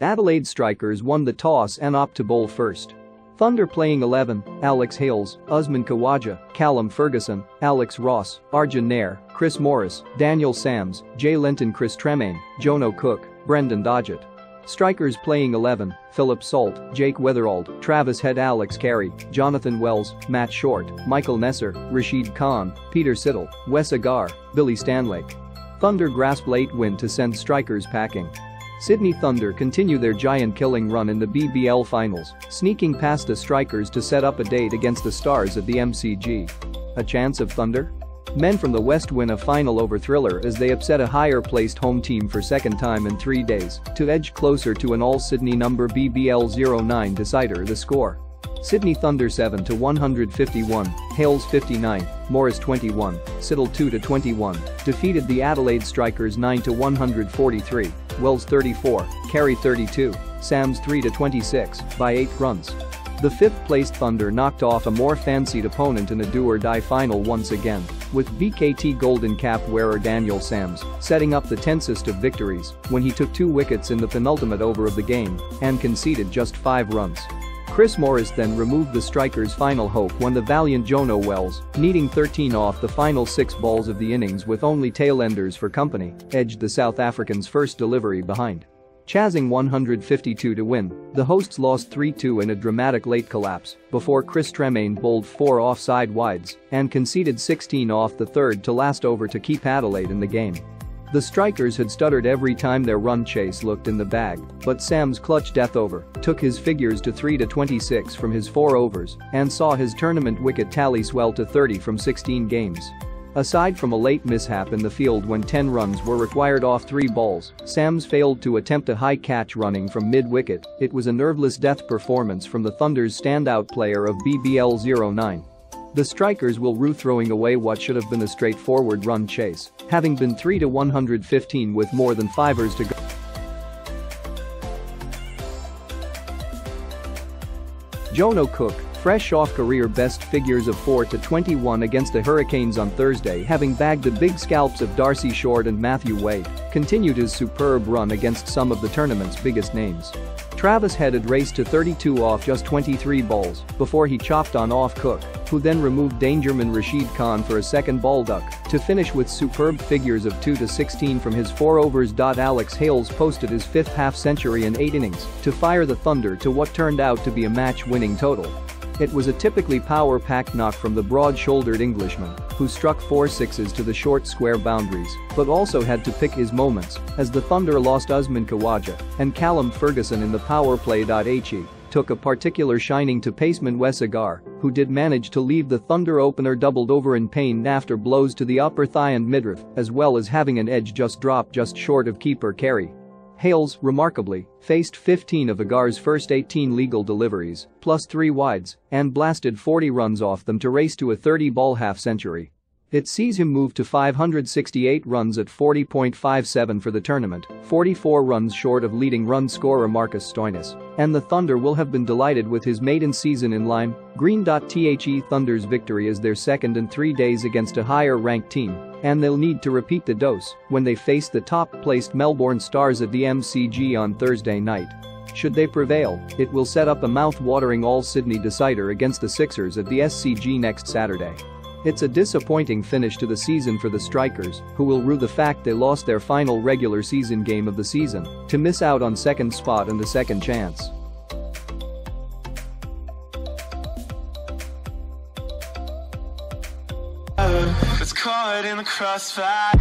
Adelaide Strikers won the toss and opt to bowl first. Thunder playing 11, Alex Hales, Usman Khawaja, Callum Ferguson, Alex Ross, Arjun Nair, Chris Morris, Daniel Sams, Jay Lenton Chris Tremaine, Jono Cook, Brendan Doggett. Strikers playing 11, Philip Salt, Jake Weatherald, Travis Head Alex Carey, Jonathan Wells, Matt Short, Michael Neser, Rashid Khan, Peter Siddle, Wes Agar, Billy Stanlake. Thunder grasp late win to send strikers packing. Sydney Thunder continue their giant killing run in the BBL finals, sneaking past the strikers to set up a date against the Stars at the MCG. A chance of Thunder? Men from the West win a final over Thriller as they upset a higher-placed home team for second time in three days to edge closer to an all-Sydney number BBL 09 decider the score. Sydney Thunder 7 to 151, Hales 59, Morris 21, Siddle 2 to 21, defeated the Adelaide Strikers 9 to 143, Wells 34, Carey 32, Sams 3 to 26 by 8 runs. The fifth-placed Thunder knocked off a more fancied opponent in a do-or-die final once again, with BKT Golden Cap wearer Daniel Sams setting up the tensest of victories when he took two wickets in the penultimate over of the game and conceded just five runs. Chris Morris then removed the striker's final hope when the valiant Jono Wells, needing 13 off the final six balls of the innings with only tailenders for company, edged the South Africans' first delivery behind. Chasing 152 to win, the hosts lost 3-2 in a dramatic late collapse before Chris Tremaine bowled four offside wides and conceded 16 off the third to last over to keep Adelaide in the game. The strikers had stuttered every time their run chase looked in the bag, but Sams' clutch death over took his figures to 3 to 26 from his 4 overs and saw his tournament wicket tally swell to 30 from 16 games. Aside from a late mishap in the field when 10 runs were required off 3 balls, Sams failed to attempt a high catch running from mid-wicket, it was a nerveless death performance from the Thunder's standout player of BBL 09. The strikers will rue throwing away what should have been a straightforward run chase, having been 3 to 115 with more than fivers to go. Jono Cook, fresh off career best figures of 4 to 21 against the Hurricanes on Thursday having bagged the big scalps of D'Arcy Short and Matthew Wade, continued his superb run against some of the tournament's biggest names. Travis Head raced to 32 off just 23 balls before he chopped on off Cook, who then removed dangerman Rashid Khan for a second ball duck to finish with superb figures of 2 to 16 from his 4 overs. Alex Hales posted his fifth half-century in 8 innings to fire the Thunder to what turned out to be a match-winning total. It was a typically power-packed knock from the broad-shouldered Englishman, who struck four sixes to the short square boundaries, but also had to pick his moments as the Thunder lost Usman Khawaja and Callum Ferguson in the power play. He took a particular shining to paceman Wes Agar, who did manage to leave the Thunder opener doubled over in pain after blows to the upper thigh and midriff, as well as having an edge just drop just short of keeper Carey. Hales, remarkably, faced 15 of Agar's first 18 legal deliveries, plus 3 wides, and blasted 40 runs off them to race to a 30-ball half-century. It sees him move to 568 runs at 40.57 for the tournament, 44 runs short of leading run scorer Marcus Stoinis, and the Thunder will have been delighted with his maiden season in Lime Green. The Thunder's victory is their second in three days against a higher-ranked team, and they'll need to repeat the dose when they face the top-placed Melbourne Stars at the MCG on Thursday night. Should they prevail, it will set up a mouth-watering all-Sydney decider against the Sixers at the SCG next Saturday. It's a disappointing finish to the season for the Strikers, who will rue the fact they lost their final regular season game of the season to miss out on second spot and the second chance. It's caught in the crossfire